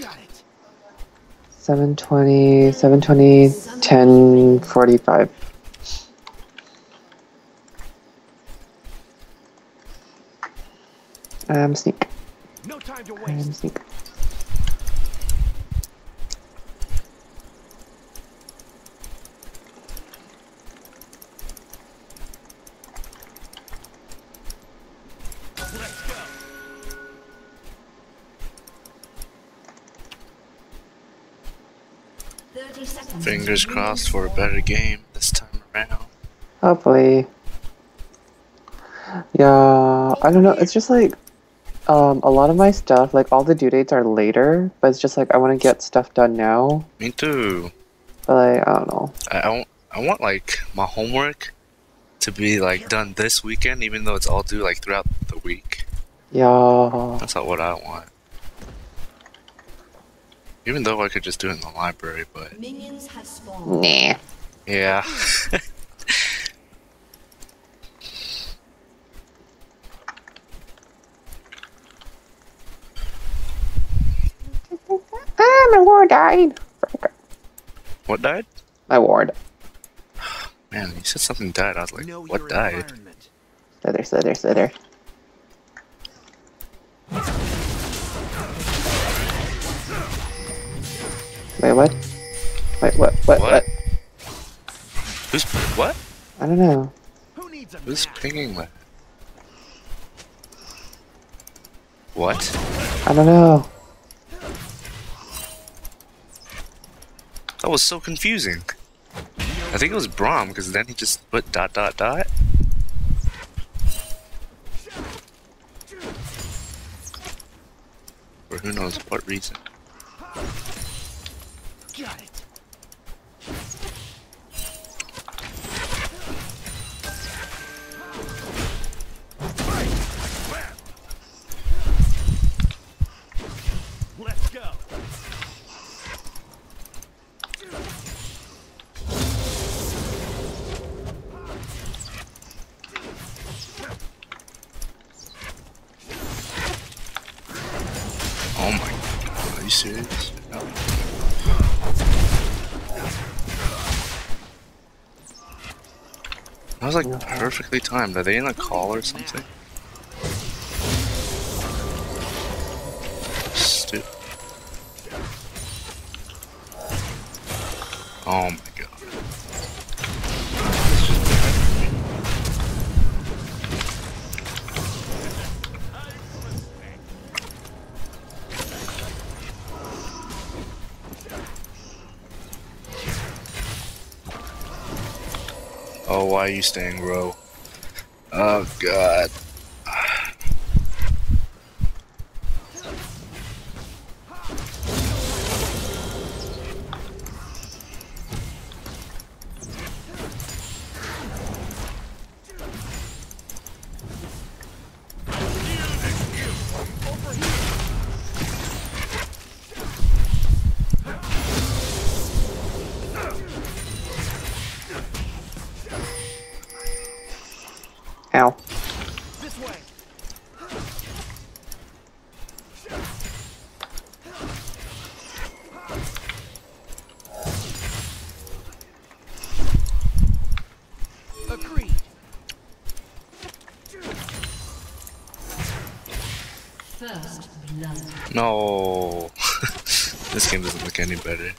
Got it. 720, 720, 1045. Um, sneak. No time to Um, waste. sneak. Fingers crossed for a better game this time around. Hopefully. Yeah, I don't know. It's just like um, a lot of my stuff, like all the due dates are later, but it's just like I want to get stuff done now. Me too. But like, I don't know. I, I, want, I want like my homework to be like done this weekend, even though it's all due like throughout the week. Yeah. That's not what I want. Even though I could just do it in the library, but Minions have spawned. Nah. yeah. Ah, my ward died. Frick. what died? My ward. Man, you said something died. I was like, know what died? environment. Slither, slither, slither. Wait, what? Wait, what? What? What? What? Who's what? I don't know. Who needs a Who's pinging that? What? I don't know. That was so confusing. I think it was Brom because then he just put dot dot dot. For who knows what reason. Perfectly timed. Are they in a call or something? Stu- Oh my god. Oh, why are you staying row? Oh god. First blood. No. this game doesn't look any better.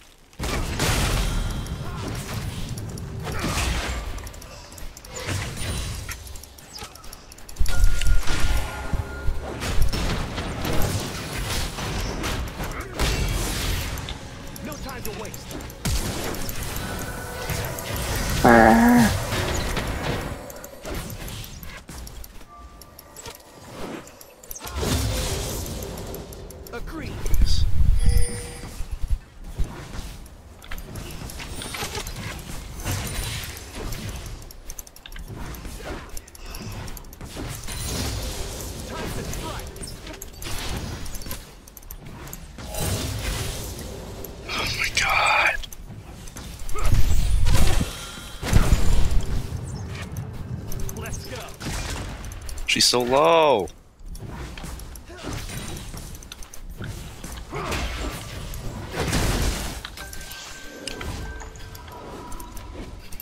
so low?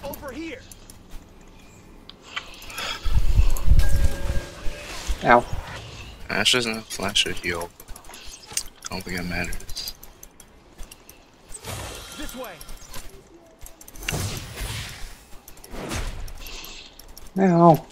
Over here. Ow. Ashe doesn't have flash or heal. I don't think it matters. This way. Now.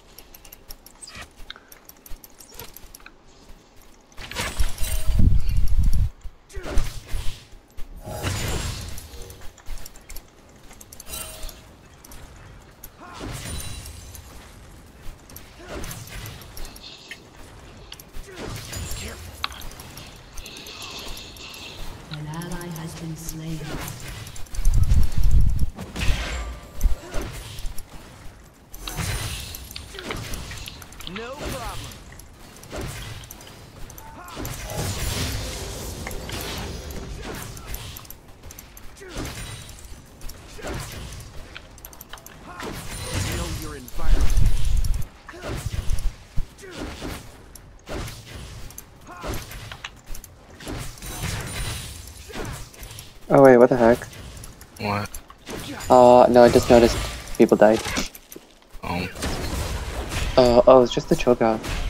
Uh, no, I just noticed people died. Oh. Uh, oh, it's just the Cho'Gath.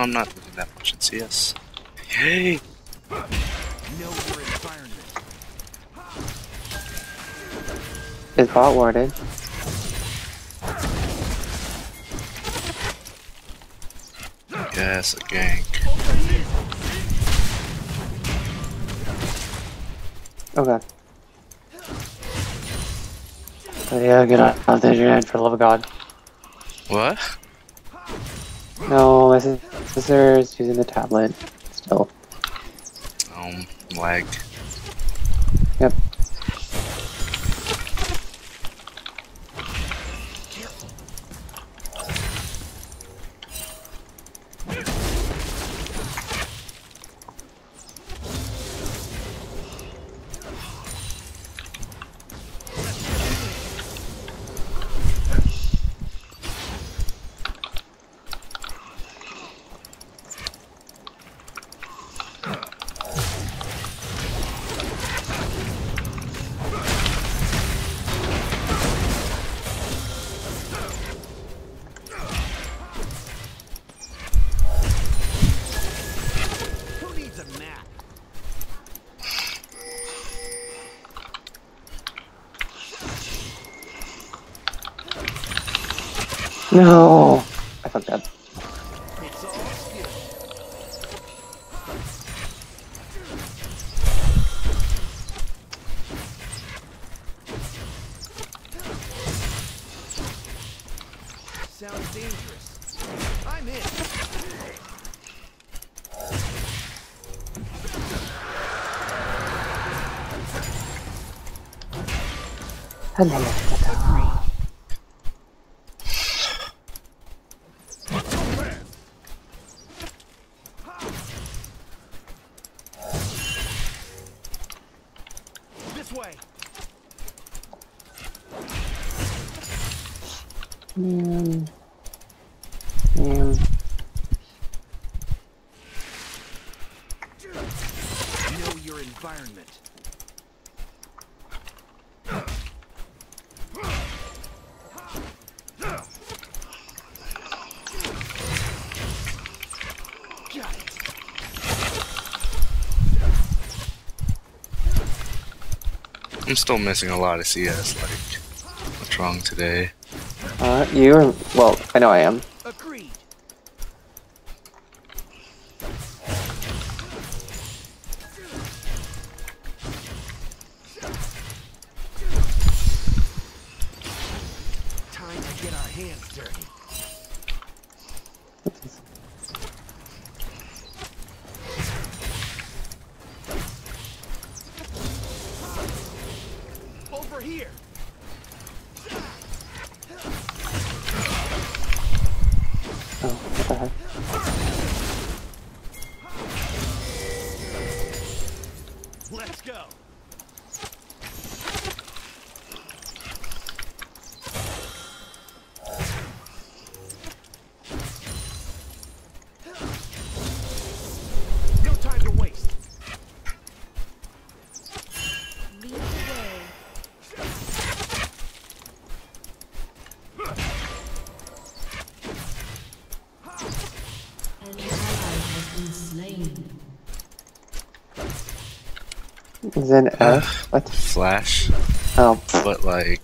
I'm not losing that much in CS. Yay! Know your environment. Is bot warded? Yes, a gank. Oh god. Oh yeah, get out of there, for the love of God. What? No, my sis- sister is using the tablet. Still. Um, lag. No! I fucked up. It's all skill. Sounds dangerous. I'm in. Hello. This way. Man. Man. Still missing a lot of CS, like, what's wrong today? Uh, you are. Well, I know I am. Zen F? What? Flash, Oh, but like.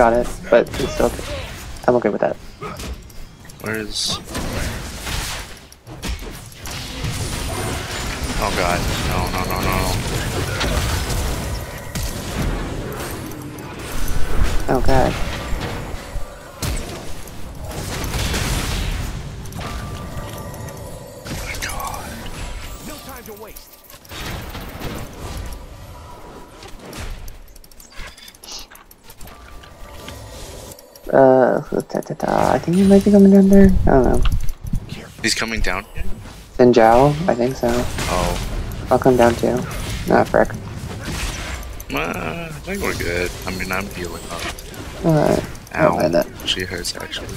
Got it, but he's still okay. I'm okay with that. Where's. Oh god. No, no, no, no. Oh god. Ta -ta -ta. I think he might be coming down there. I don't know. He's coming down here? Zhao? I think so. Oh. I'll come down too. Nah, frick. Uh, I think we're good. I mean, I'm healing up. Alright. Ow. that. She hurts actually.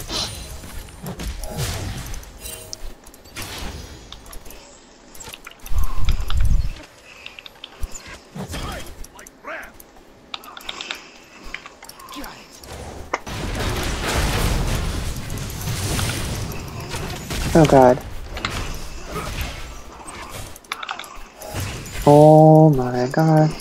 Oh god. Oh my god.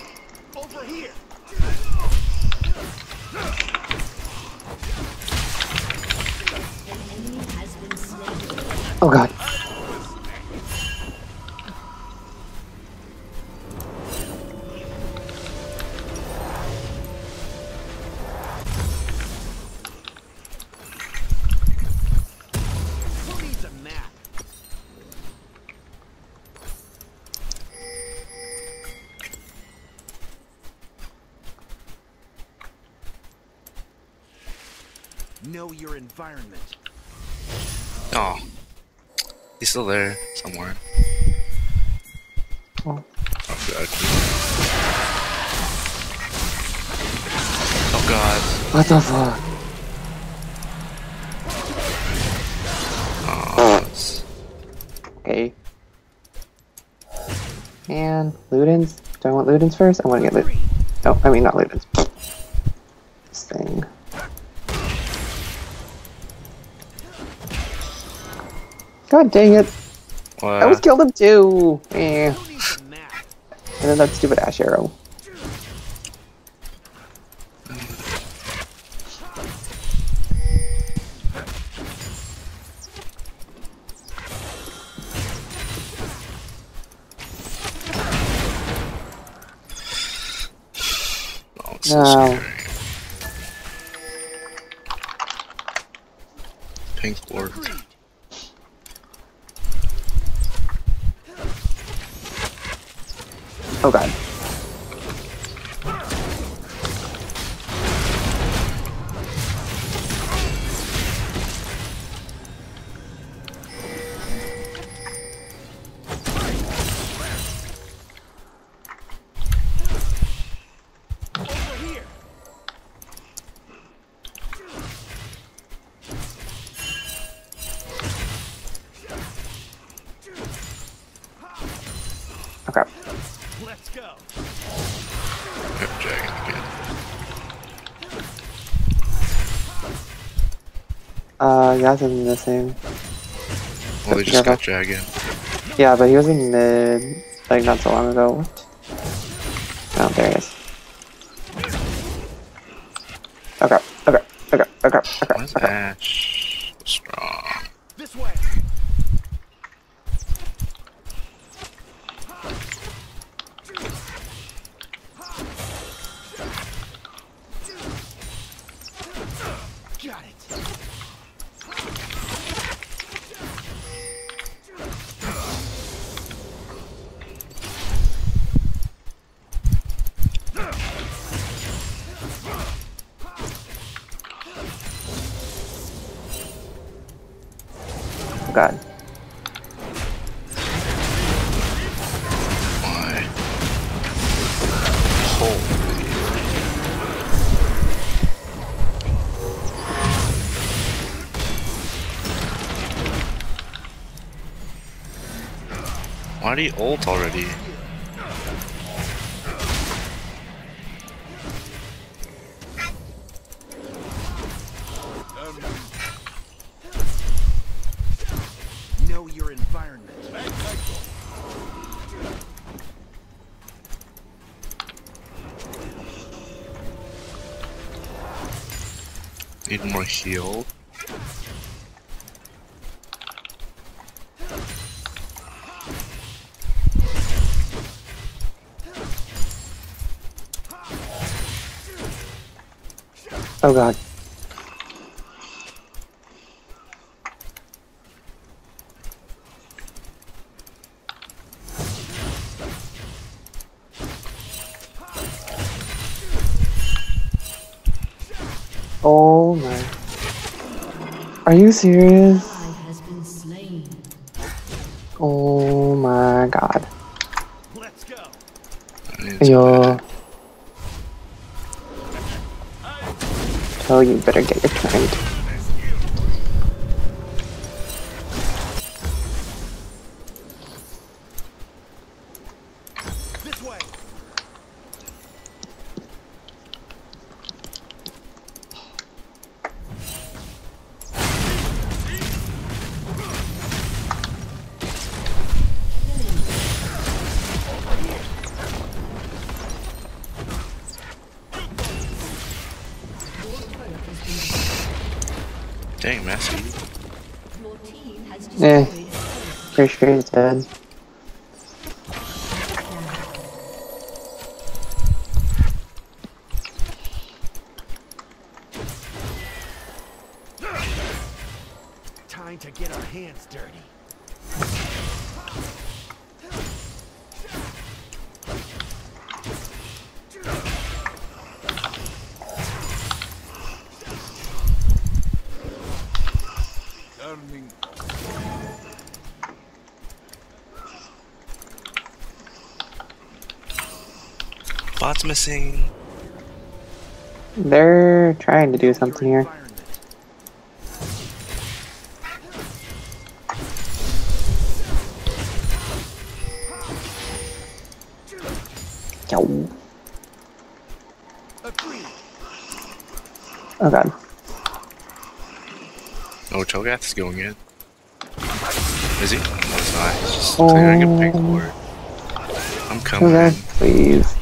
Oh god. Know your environment. Oh. He's still there somewhere. Oh. Oh god. Oh god. What the fuck? Oh, Okay. And Ludens? Do I want Ludens first? I want to get Ludens. Oh, I mean not Ludens. This thing. God dang it! I was killed him too! Eh. Who needs a map? And then that stupid Ashe arrow. Oh, No. Pink ward. Oh god. Uh, Yasin missing. Well, they just got dragon. Yeah, but he was in mid, like not so long ago. God. Why? Do you ult already? Oh god. Oh my. Are you serious? Ally has been slain. Oh my god. Let's go. I need to- Yo. Tell you better get your turn. A Pretty dead. Time to get our hands dirty. Bot's missing. They're trying to do something here. Yo. Oh god. Oh, Cho'Gath's going in. Is he? No, he's not. He's just oh. clearing a big Oh. ward. I'm Oh coming. god, please.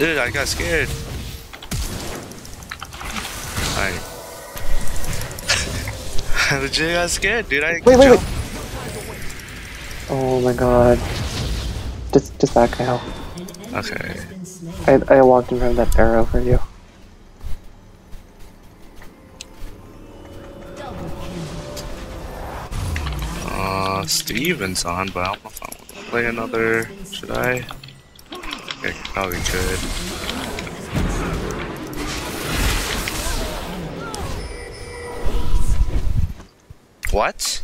Dude! I got scared. I. I legit got scared, dude. I Wait, wait, wait. Oh my god. Just, just back now. Okay. has been slain. I, I walked in front of that arrow for you. Uh, Steven's on, but I don't know if I want to play another. Should I? I probably could. What?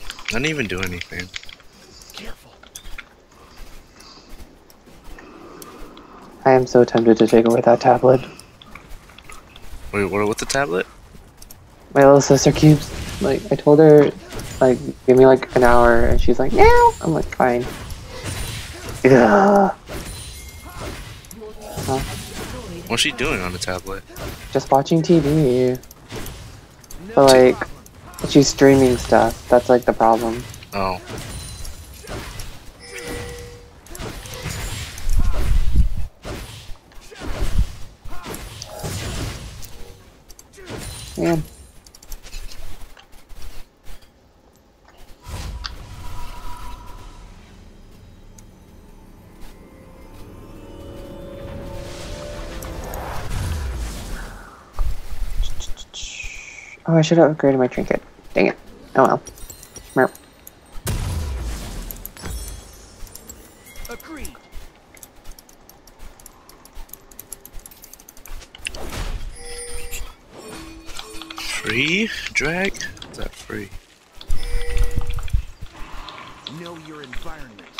I didn't even do anything. Careful. I am so tempted to take away that tablet. Wait, what with the tablet? My little sister keeps, like, I told her, like, give me like an hour, and she's like, no! I'm like, fine. Yeah. Huh? What's she doing on the tablet? Just watching TV. But like, she's streaming stuff. That's like the problem. Oh, Yeah. Oh, I should have upgraded my trinket. Dang it. Oh well. Merp. Agreed. free drag? Is that free? Know your environment.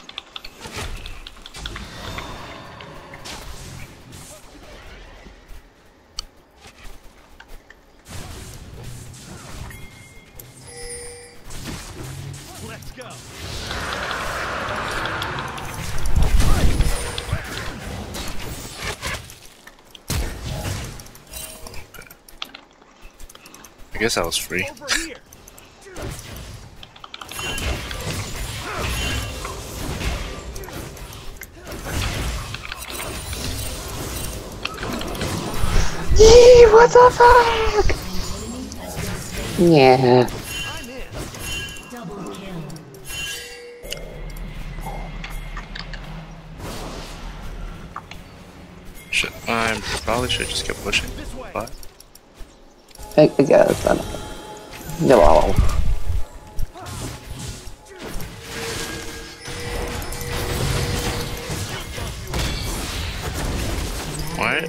I guess that was free. Yee, what the fuck? Yeah. I'm in. Double kill. Should, I probably should just keep pushing. But I, I guess. I don't know. No. why?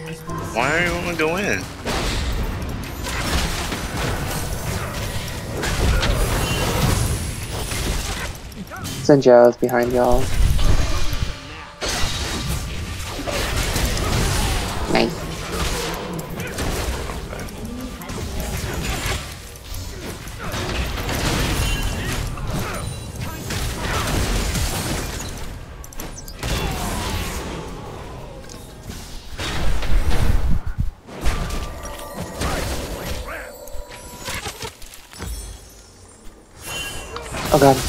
Why are you want to go in? Xin Zhao's behind y'all. Oh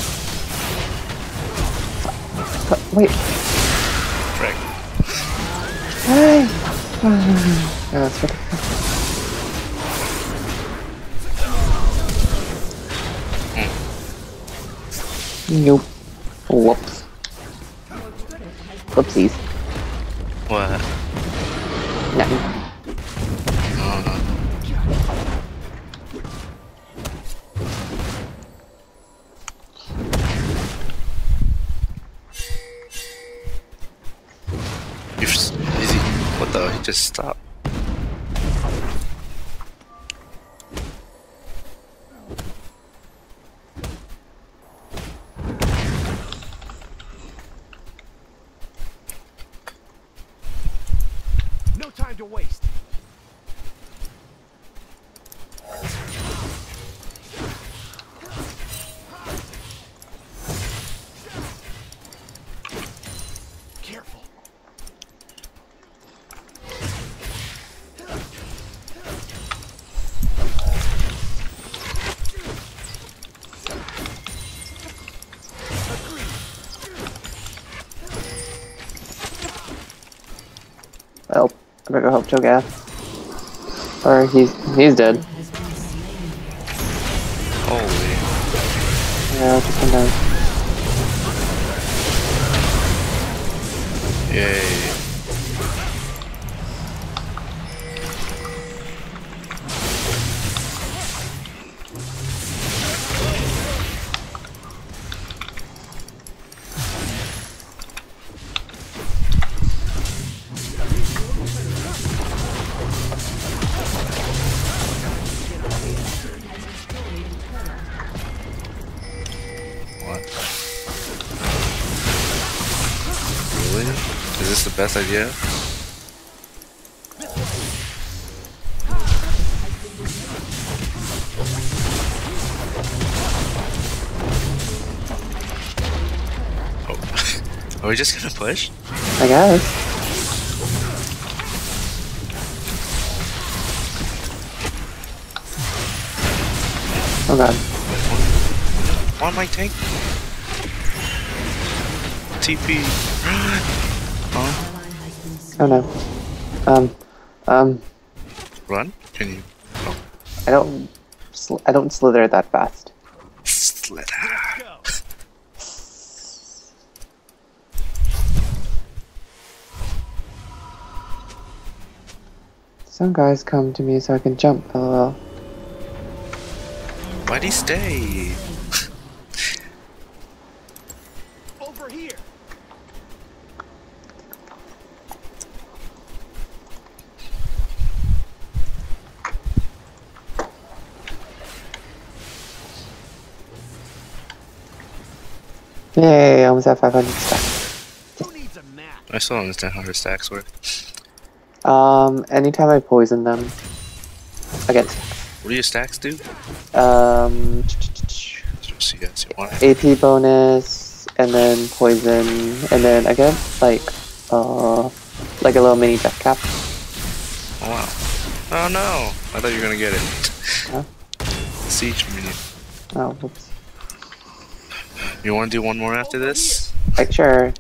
Well, I better go help Cho'Gath. Or he's he's dead. Has been slain. Holy. Yeah, I'll just come down. yeah? Oh. Are we just gonna push? I guess. Oh god. Why my tank? TP. huh? Oh no. Um, um, Run? Can you? Oh, I don't, sl- I don't slither that fast. slither. Some guys come to me so I can jump. LOL. Why'd he stay? Over here. Yay! I almost at 500 stacks. Who needs a map? I still don't understand how her stacks work. Um, anytime I poison them, I get What do your stacks do? um Let's see, guys. You want AP bonus, and then poison, and then I get like uh like a little mini death cap. Oh wow. Oh no! I thought you were gonna get it. Huh? Siege minion. Oh, whoops. You want to do one more after oh, this? Like sure.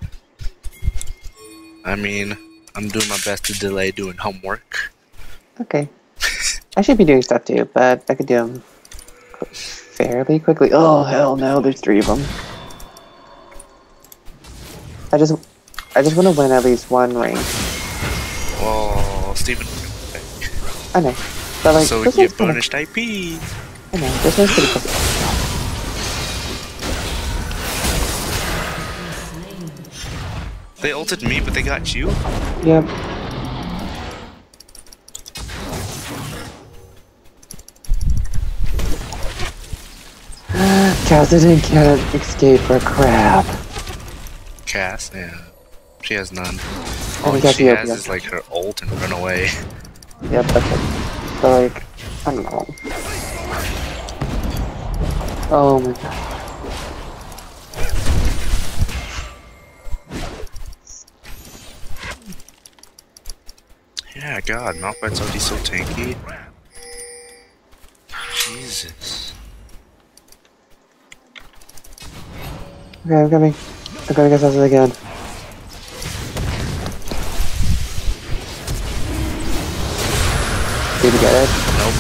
I mean, I'm doing my best to delay doing homework. Okay. I should be doing stuff too, but I could do them fairly quickly. Oh hell no! There's three of them. I just, I just want to win at least one ring. Oh, Steven. I know, but like so we this can get kinda, bonus IP. I know this one's pretty quick. They ulted me, but they got you? Yep. Cassidy can't escape for crap. Cass, yeah. She has none. Oh, All got she has is like her ult and run away. Yep, that's it. But like, I don't know. Oh my god. Yeah, God, Malphite's already so tanky. Jesus. Okay, I'm coming. I'm gonna get something again. Did you get it? Nope.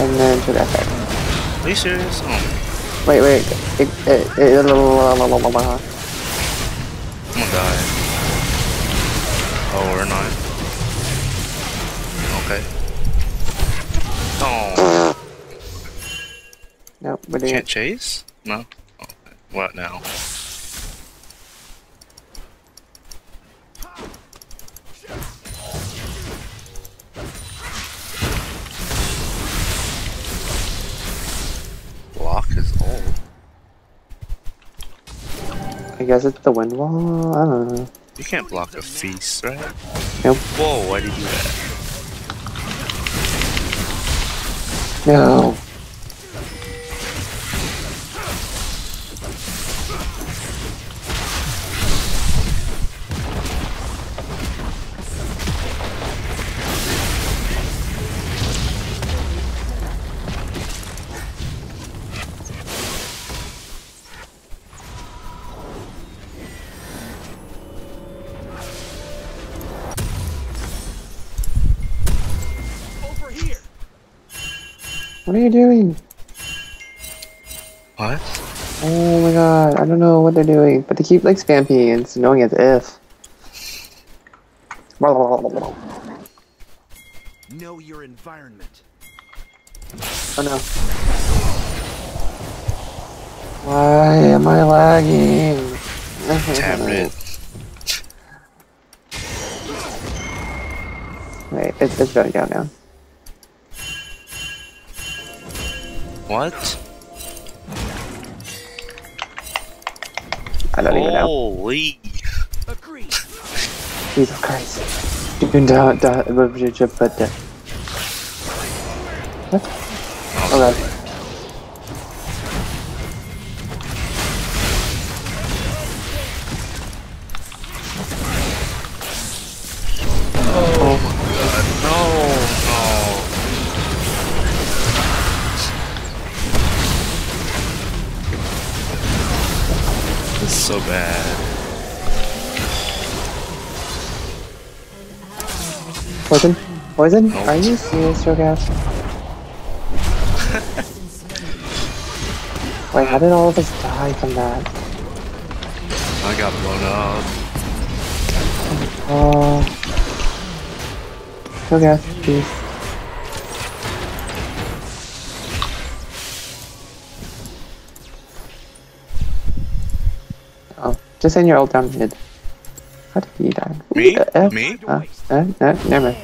And then to that side. Are you serious? Oh, Wait, wait. It, it, it, la, la, la, la. I'm gonna die. Oh, we're not. Okay. Oh, Nope, we're doing can't chase? No? Okay. What now? Block is old. I guess it's the wind wall. I don't know. You can't block a feast, right? Nope. Whoa, why did you do that? No. What are you doing? What? Oh my god, I don't know what they're doing, but they keep like spamming and it's annoying as if. Oh Know your environment. Oh no. Why am I lagging? Tablet. Wait, it's, it's better down now. What? I don't even know. Holy. Jesus Christ. Do not, but uh, What? Oh god. is so bad. Poison? Poison? Nope. Are you serious, okay? Wait, how did all of us die from that? I got blown up. Oh. Okay. please. Just send your ult down mid. How did he die? Me? the F? Me? Uh, uh, uh, never.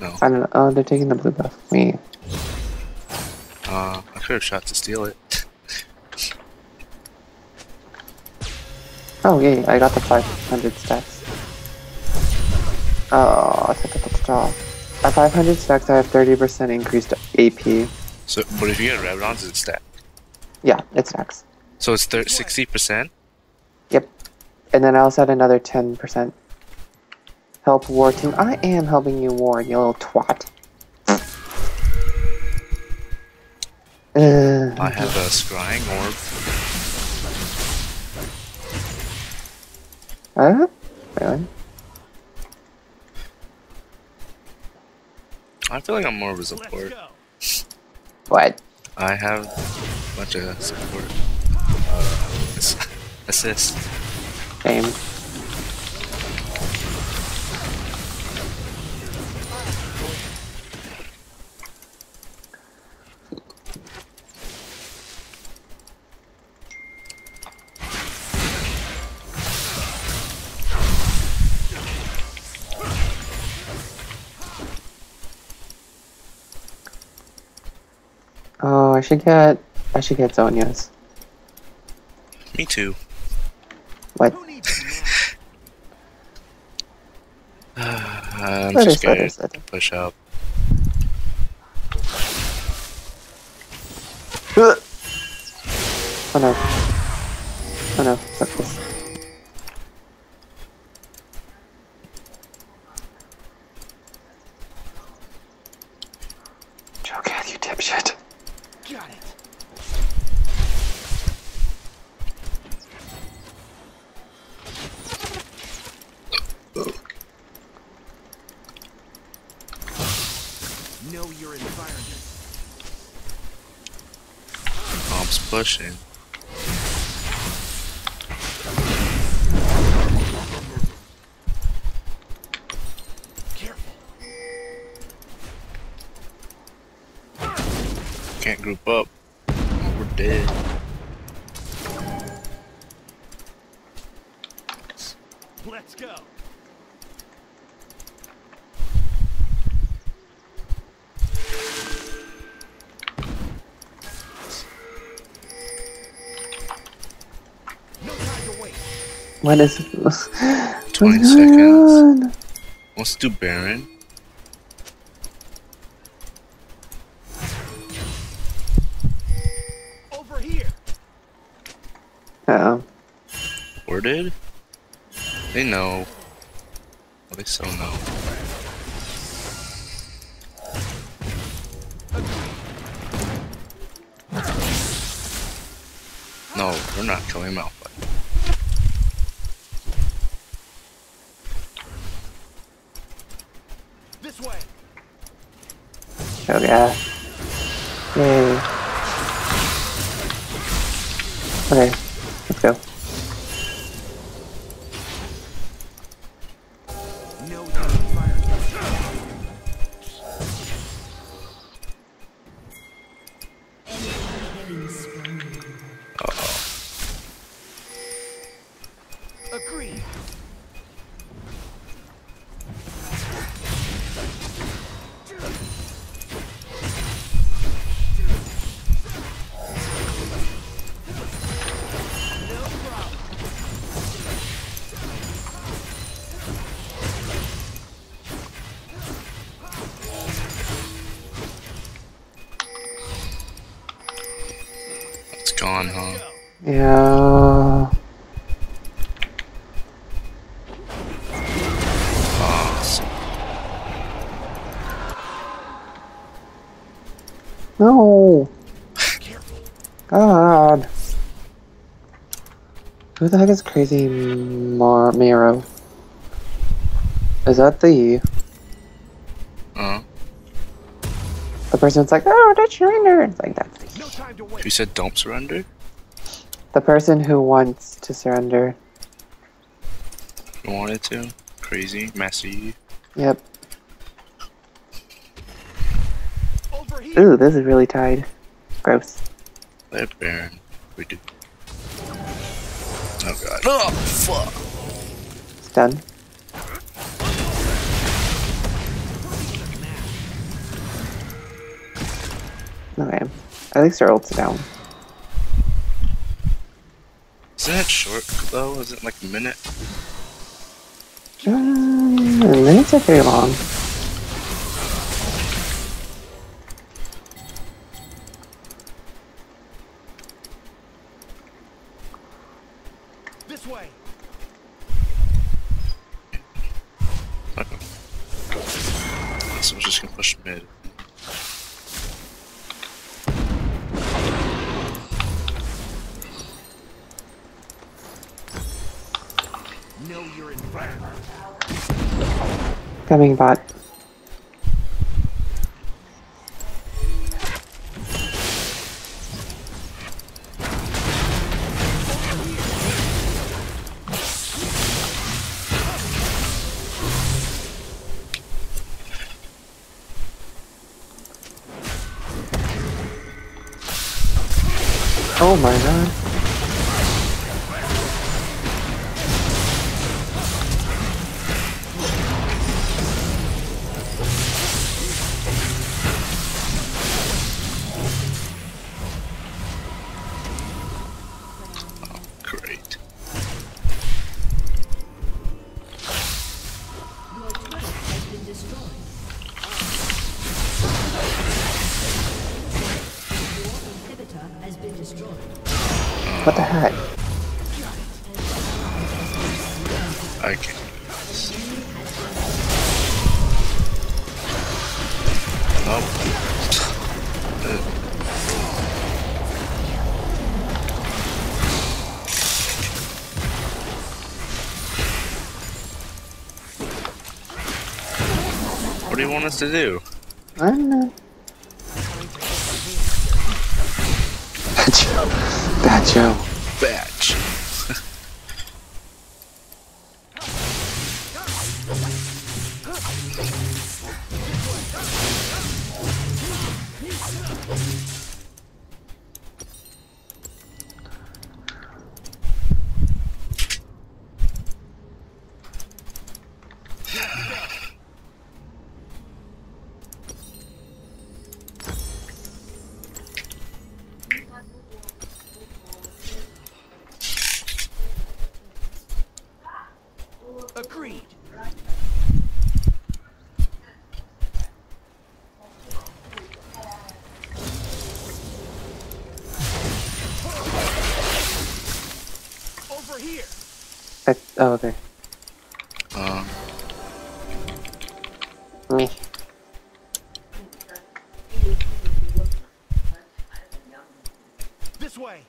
No. I don't know. Oh, they're taking the blue buff. Me. Uh, I could have shot to steal it. Oh, yay, I got the 500 stacks. Oh, ta- ta- ta- ta. at 500 stacks, I have 30% increased AP. So, but if you get Rabadon's, it's that. Yeah, it stacks. So it's 60%? And then I also had another 10%. Help war team. I am helping you war, you little twat. Uh, I have a scrying orb. uh, really? I feel like I'm more of a support. What? I have a bunch of support. Uh, assist. Same. Oh, I should get I should get Zhonya's. Me too. What? Who needs a map? I'm too scared us, let to push up. Oh no. Oh no, fuck this. Cho'Gath, you dipshit. Got it. Know your environment. Mom's pushing. Careful. Can't group up. We're dead. What is it? 20 What's seconds. going on? Let's do Baron. Over here. Uh-oh. Worded? They know. Well, they so know. No, we're not killing Malphite. This way. Cho'Gath. Hmm. Yay. Okay, let's go. Who the heck is crazy Mar Miro? Is that the uh-huh. person's like, oh, don't surrender. It's like that's No time to You said don't surrender? the person who wants to surrender. You wanted to? Crazy, messy. Yep. Ooh, this is really tied. Gross. Let Baron. We do. Oh god. Oh, fuck. It's done. Okay. At least our ult's down. Isn't it short though? Is it like a minute? Um, minutes are very long. Coming bot. Oh my god. What do you want us to do? I don't know. Bad Joe. Bad Joe. Batch. Agreed. Over here. I, oh, okay. Uh, Me. This way.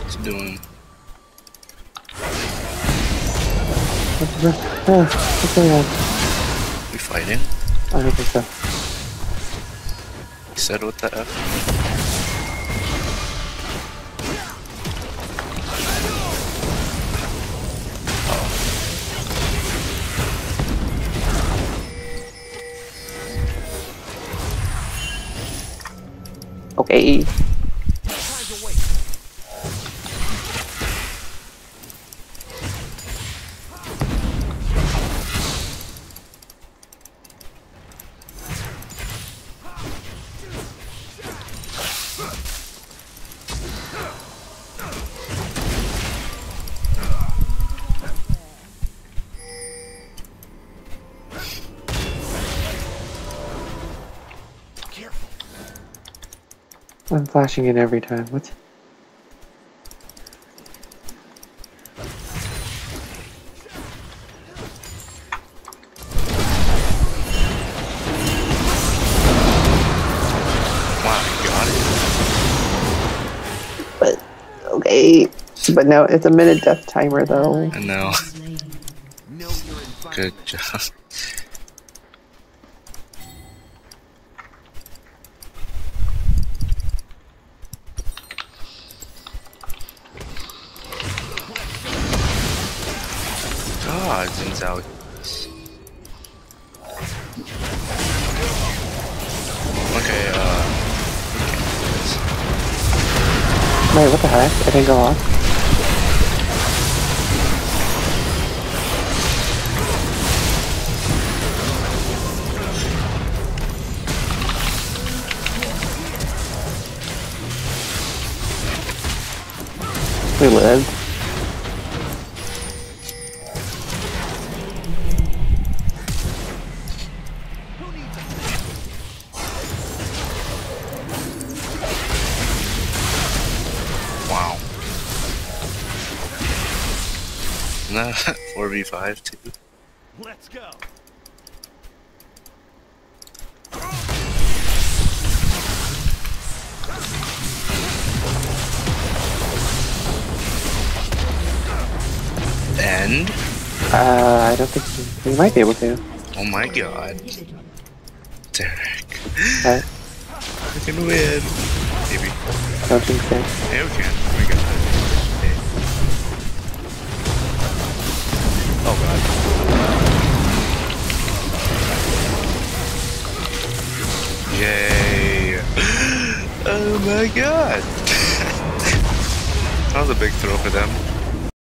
what's it doing? What's, the, uh, what's going on? Said what the F? Okay. Flashing in every time. What? Wow, you got it. But okay. But no, it's a minute death timer though. I know. Slain. Know your environment. Good job. Wait, what the heck? It didn't go off. We lived. 4v5 too. Let's go. And, Uh, I don't think we, we might be able to. oh my god, Derek. Uh, We can win. Maybe. don't think so. Yeah, we can. Oh my god. Oh god. Yay. Oh my god. that was a big throw for them.